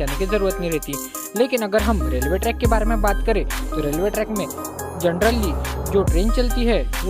जाने की ज़रूरत नहीं रहती। लेकिन अगर हम रेलवे ट्रैक के बारे में बात करें तो रेलवे ट्रैक में जनरली जो ट्रेन चलती है, वो